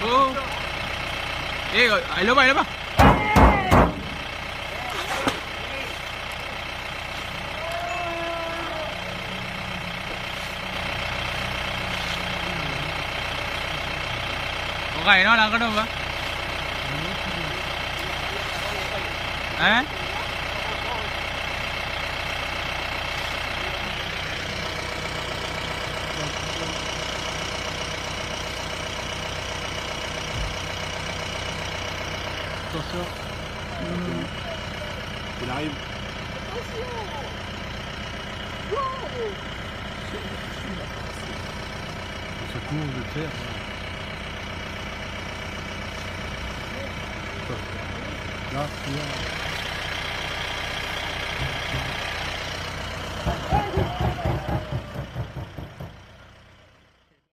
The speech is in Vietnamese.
Go. Eh, à, ai lo bay lắm à? Có gầy nó đang có đâu vậy? Hả? Attention. Il arrive. Ça court de terre. Là, là.